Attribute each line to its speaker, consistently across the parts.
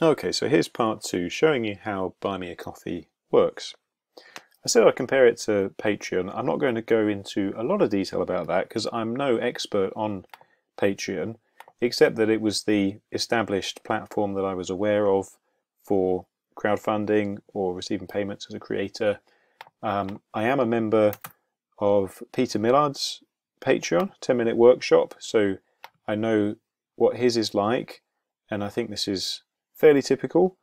Speaker 1: Okay, so here's part two, showing you how Buy Me a Coffee works. I said I'd compare it to Patreon. I'm not going to go into a lot of detail about that because I'm no expert on Patreon, except that it was the established platform that I was aware of for crowdfunding or receiving payments as a creator. Um, I am a member of Peter Millard's Patreon, 10 Minute Workshop, so I know what his is like, and I think this is fairly typical.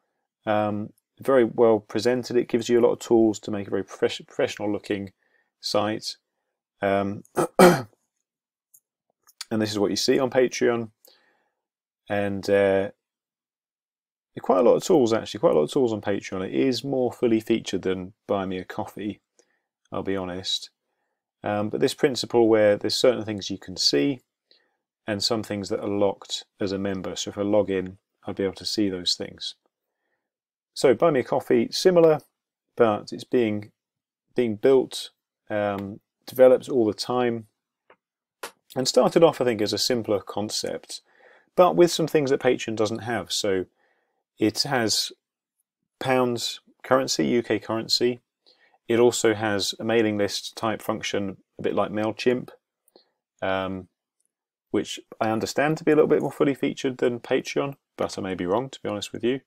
Speaker 1: Um, very well presented. It gives you a lot of tools to make a very professional looking site. Um, and this is what you see on Patreon. And uh, quite a lot of tools actually, quite a lot of tools on Patreon. It is more fully featured than Buy Me a Coffee, I'll be honest. Um, but this principle where there's certain things you can see and some things that are locked as a member. So if I log in, I'll be able to see those things. So Buy Me a Coffee, similar, but it's being being built, um, developed all the time, and started off, I think, as a simpler concept, but with some things that Patreon doesn't have. So it has pounds currency, UK currency. It also has a mailing list type function, a bit like MailChimp, um, which I understand to be a little bit more fully featured than Patreon but I may be wrong, to be honest with you.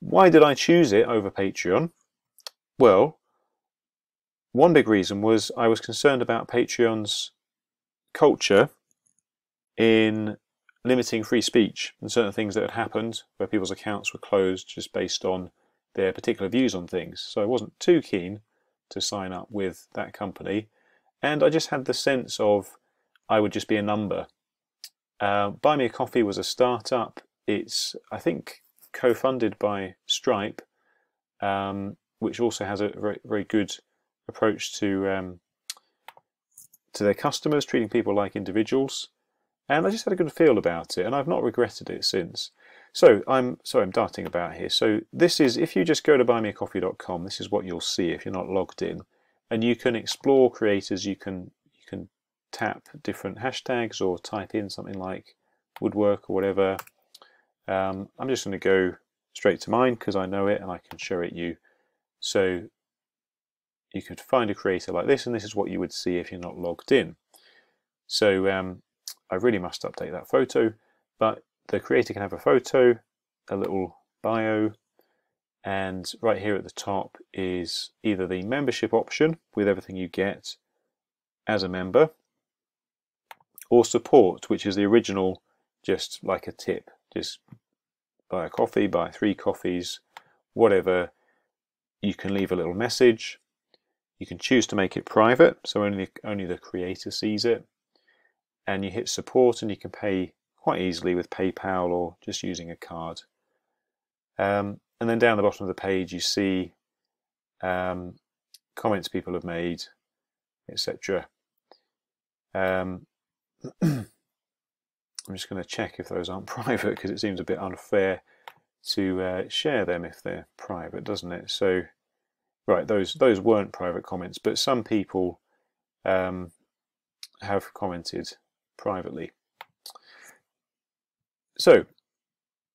Speaker 1: Why did I choose it over Patreon? Well, one big reason was I was concerned about Patreon's culture in limiting free speech and certain things that had happened where people's accounts were closed just based on their particular views on things. So I wasn't too keen to sign up with that company. And I just had the sense of I would just be a number. Uh, Buy Me a Coffee was a startup it's, I think, co-funded by Stripe, um, which also has a very, very good approach to um, to their customers, treating people like individuals. And I just had a good feel about it, and I've not regretted it since. So I'm sorry, I'm darting about here. So this is if you just go to buymeacoffee.com, this is what you'll see if you're not logged in, and you can explore creators. You can you can tap different hashtags or type in something like woodwork or whatever, um, I'm just going to go straight to mine because I know it and I can show it you. So you could find a creator like this and this is what you would see if you're not logged in. So um, I really must update that photo, but the creator can have a photo, a little bio, and right here at the top is either the membership option with everything you get as a member, or support, which is the original just like a tip just buy a coffee, buy three coffees, whatever. You can leave a little message. You can choose to make it private, so only only the creator sees it. And you hit support, and you can pay quite easily with PayPal or just using a card. Um, and then down the bottom of the page, you see um, comments people have made, etc. Um, I'm just going to check if those aren't private because it seems a bit unfair to uh, share them if they're private, doesn't it? So, right, those those weren't private comments, but some people um, have commented privately. So,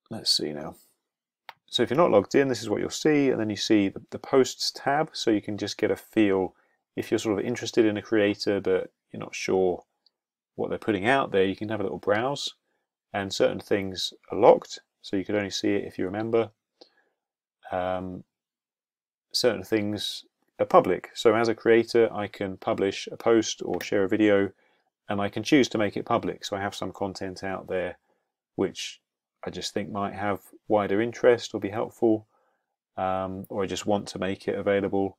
Speaker 1: let's see now. So if you're not logged in, this is what you'll see, and then you see the, the posts tab, so you can just get a feel if you're sort of interested in a creator but you're not sure what they're putting out there, you can have a little browse and certain things are locked, so you can only see it if you remember. Um, certain things are public, so as a creator I can publish a post or share a video and I can choose to make it public, so I have some content out there which I just think might have wider interest or be helpful, um, or I just want to make it available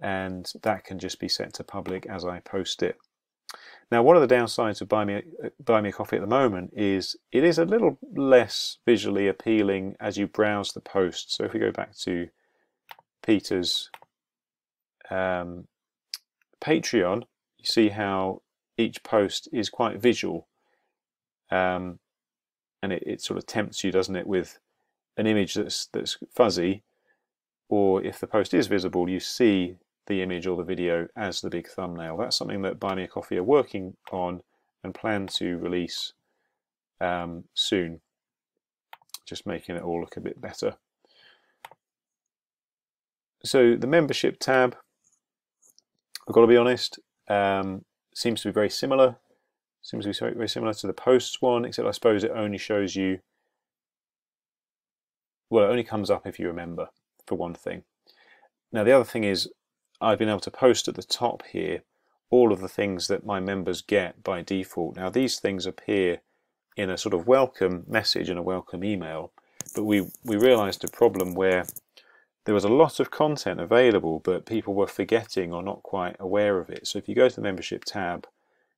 Speaker 1: and that can just be set to public as I post it. Now, one of the downsides of Buy Me, Buy Me a Coffee at the moment is it is a little less visually appealing as you browse the post. So if we go back to Peter's um, Patreon, you see how each post is quite visual. Um, and it, it sort of tempts you, doesn't it, with an image that's that's fuzzy, or if the post is visible, you see the image or the video as the big thumbnail. That's something that Buy Me a Coffee are working on and plan to release um, soon. just making it all look a bit better. So the membership tab, I've got to be honest, um, seems to be very similar. Seems to be very similar to the posts one, except I suppose it only shows you, well, it only comes up if you remember, for one thing. Now the other thing is, I've been able to post at the top here all of the things that my members get by default. Now these things appear in a sort of welcome message and a welcome email, but we, we realized a problem where there was a lot of content available, but people were forgetting or not quite aware of it. So if you go to the membership tab,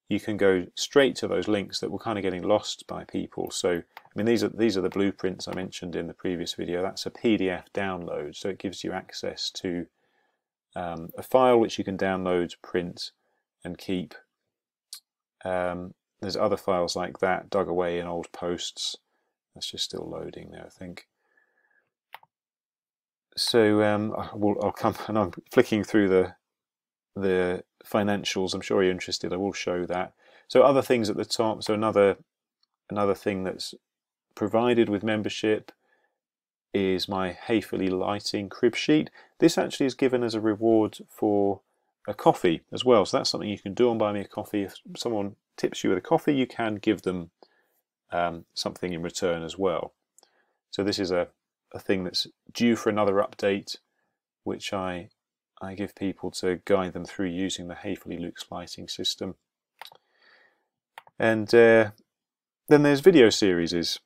Speaker 1: you can go straight to those links that were kind of getting lost by people. So, I mean, these are these are the blueprints I mentioned in the previous video. That's a PDF download, so it gives you access to um, a file which you can download, print, and keep. Um, there's other files like that dug away in old posts. That's just still loading there, I think. So um, I will, I'll come and I'm flicking through the the financials. I'm sure you're interested. I will show that. So other things at the top. So another another thing that's provided with membership is my Häfele lighting crib sheet. This actually is given as a reward for a coffee as well. So that's something you can do on Buy Me a Coffee. If someone tips you with a coffee, you can give them um, something in return as well. So this is a, a thing that's due for another update, which I I give people to guide them through using the Häfele Loox lighting system. And uh, then there's video series.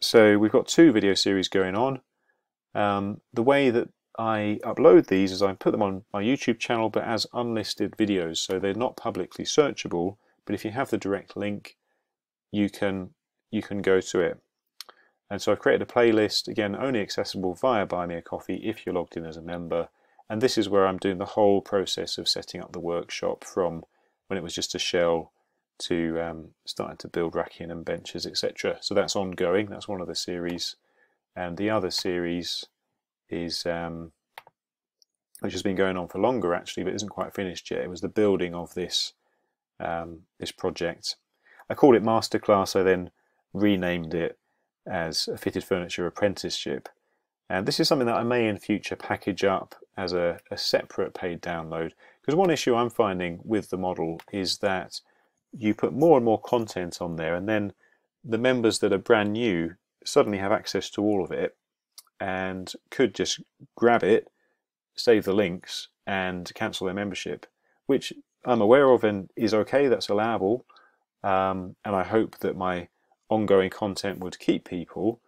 Speaker 1: So we've got two video series going on. Um, the way that I upload these as I put them on my YouTube channel but as unlisted videos so they're not publicly searchable but if you have the direct link you can you can go to it. And so I've created a playlist again only accessible via Buy Me a Coffee if you're logged in as a member. And this is where I'm doing the whole process of setting up the workshop from when it was just a shell to um, starting to build racking and benches etc so that's ongoing. That's one of the series. And the other series is um, which has been going on for longer actually, but isn't quite finished yet. It was the building of this um, this project. I called it Masterclass. I then renamed it as a fitted furniture apprenticeship. And this is something that I may in future package up as a, a separate paid download. Because one issue I'm finding with the model is that you put more and more content on there, and then the members that are brand new suddenly have access to all of it and could just grab it, save the links, and cancel their membership, which I'm aware of and is okay, that's allowable. Um, and I hope that my ongoing content would keep people.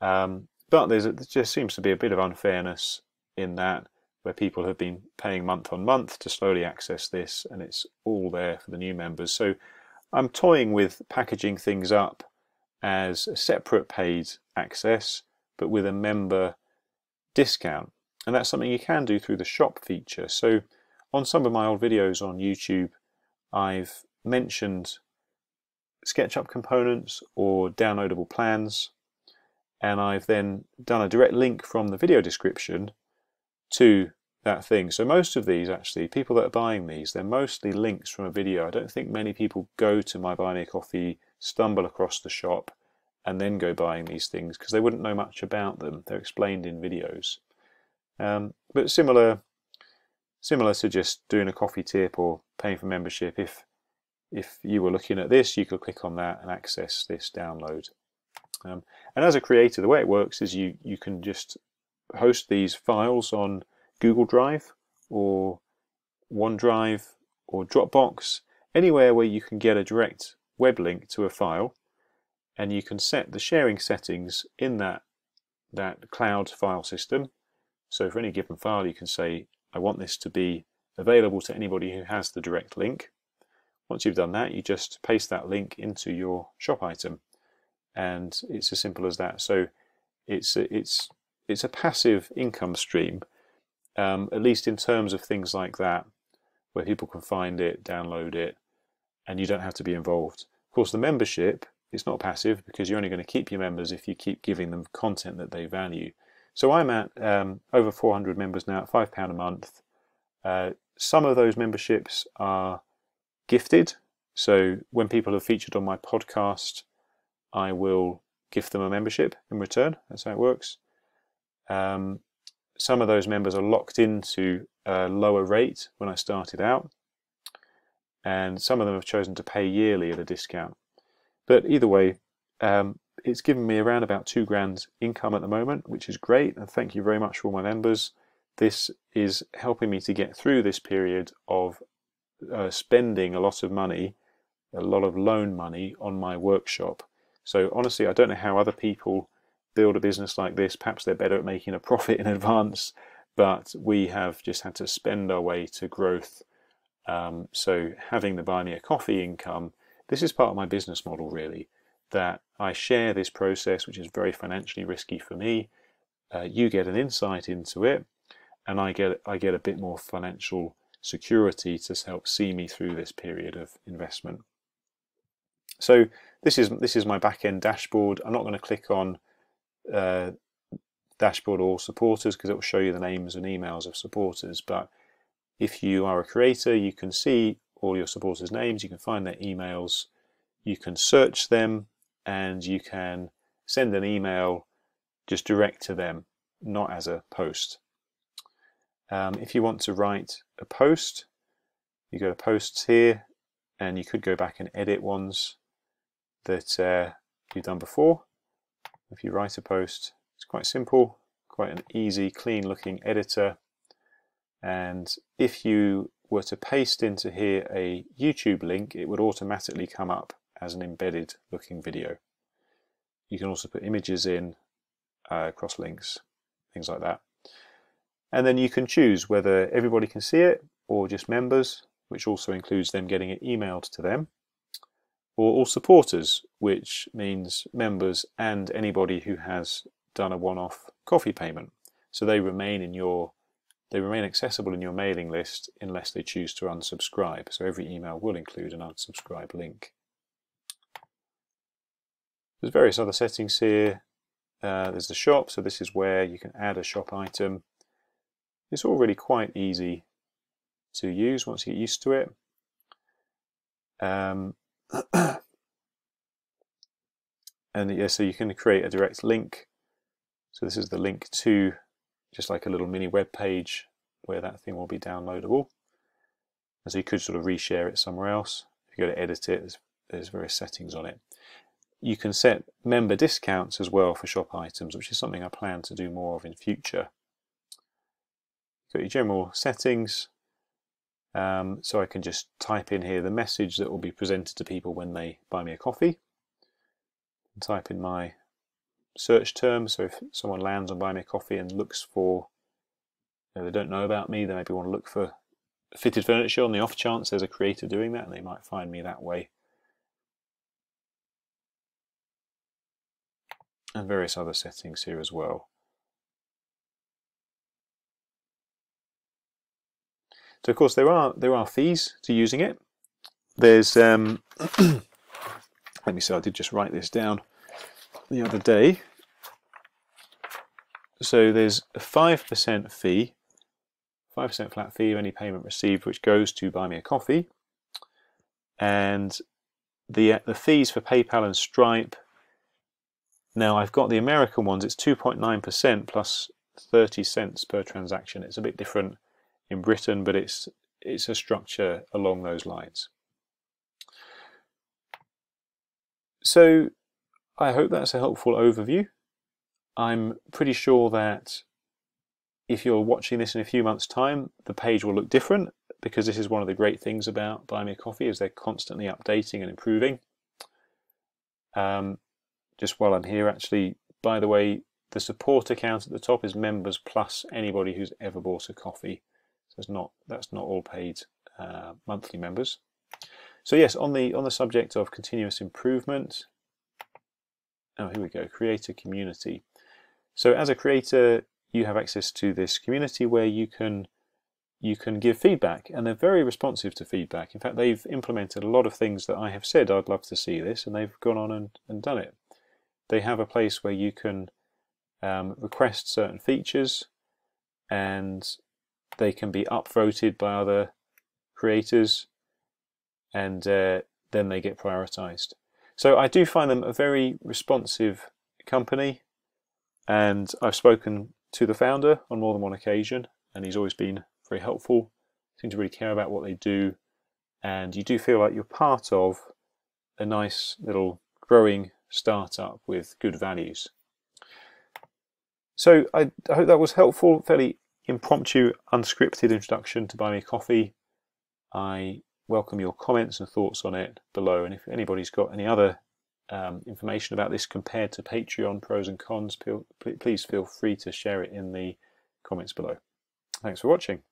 Speaker 1: Um, but there's a, there just seems to be a bit of unfairness in that, where people have been paying month on month to slowly access this, and it's all there for the new members. So I'm toying with packaging things up as a separate paid access but with a member discount. And that's something you can do through the shop feature. So on some of my old videos on YouTube, I've mentioned SketchUp components or downloadable plans, and I've then done a direct link from the video description to that thing. So most of these actually, people that are buying these, they're mostly links from a video. I don't think many people go to my Buy Me Coffee, stumble across the shop, and then go buying these things because they wouldn't know much about them. They're explained in videos. Um, but similar, similar to just doing a coffee tip or paying for membership. If if you were looking at this, you could click on that and access this download. Um, and as a creator, the way it works is you you can just host these files on Google Drive or OneDrive or Dropbox, anywhere where you can get a direct web link to a file and you can set the sharing settings in that that cloud file system. So for any given file you can say I want this to be available to anybody who has the direct link. Once you've done that you just paste that link into your shop item and it's as simple as that. So it's a, it's it's a passive income stream um, at least in terms of things like that where people can find it, download it and you don't have to be involved. Of course the membership it's not passive because you're only going to keep your members if you keep giving them content that they value. So I'm at um, over 400 members now at £5 a month. Uh, some of those memberships are gifted. So when people have featured on my podcast, I will gift them a membership in return. That's how it works. Um, some of those members are locked into a lower rate when I started out, and some of them have chosen to pay yearly at a discount. But either way, um, it's given me around about two grand income at the moment, which is great, and thank you very much for all my members. This is helping me to get through this period of uh, spending a lot of money, a lot of loan money on my workshop. So honestly, I don't know how other people build a business like this. Perhaps they're better at making a profit in advance, but we have just had to spend our way to growth. Um, so having the buy me a coffee income, this is part of my business model really, that I share this process, which is very financially risky for me. Uh, you get an insight into it, and I get I get a bit more financial security to help see me through this period of investment. So this is this is my back end dashboard. I'm not going to click on uh, dashboard or supporters because it will show you the names and emails of supporters. But if you are a creator, you can see all your supporters' names. You can find their emails. You can search them, and you can send an email just direct to them, not as a post. Um, if you want to write a post, you go to posts here and you could go back and edit ones that uh, you've done before. If you write a post, it's quite simple, quite an easy, clean looking editor. And if you were to paste into here a YouTube link, it would automatically come up as an embedded looking video. You can also put images in, uh, cross links, things like that. And then you can choose whether everybody can see it or just members, which also includes them getting it emailed to them, or all supporters, which means members and anybody who has done a one-off coffee payment. So they remain in your they remain accessible in your mailing list unless they choose to unsubscribe. So every email will include an unsubscribe link. There's various other settings here. Uh, there's the shop, so this is where you can add a shop item. It's all really quite easy to use once you get used to it. Um, and yeah, so you can create a direct link. So this is the link to just like a little mini web page where that thing will be downloadable. And so you could sort of reshare it somewhere else. If you go to edit it, there's, there's various settings on it. You can set member discounts as well for shop items, which is something I plan to do more of in future got your general settings. Um, so I can just type in here the message that will be presented to people when they buy me a coffee. And type in my search term. So if someone lands on buy me a coffee and looks for, you know, they don't know about me, they maybe want to look for fitted furniture on the off chance there's a creator doing that, and they might find me that way. And various other settings here as well. So of course there are there are fees to using it. There's um, let me see. I did just write this down the other day. So there's a five percent fee, five percent flat fee of any payment received, which goes to buy me a coffee, and the the fees for PayPal and Stripe. Now I've got the American ones. It's two point nine percent plus thirty cents per transaction. It's a bit different in Britain, but it's it's a structure along those lines. So I hope that's a helpful overview. I'm pretty sure that if you're watching this in a few months' time, the page will look different because this is one of the great things about Buy Me a Coffee is they're constantly updating and improving. Um, just while I'm here, actually, by the way, the support account at the top is members plus anybody who's ever bought a coffee. So it's not that's not all paid uh, monthly members. So yes, on the on the subject of continuous improvement. Oh, here we go. Create a community. So as a creator, you have access to this community where you can you can give feedback, and they're very responsive to feedback. In fact, they've implemented a lot of things that I have said I'd love to see this, and they've gone on and, and done it. They have a place where you can um, request certain features, and they can be upvoted by other creators and uh, then they get prioritized. So I do find them a very responsive company, and I've spoken to the founder on more than one occasion, and he's always been very helpful. Seem to really care about what they do, and you do feel like you're part of a nice little growing startup with good values. So I, I hope that was helpful. Fairly impromptu, unscripted introduction to Buy Me a Coffee. I welcome your comments and thoughts on it below. And if anybody's got any other um, information about this compared to Patreon pros and cons, please feel free to share it in the comments below. Thanks for watching.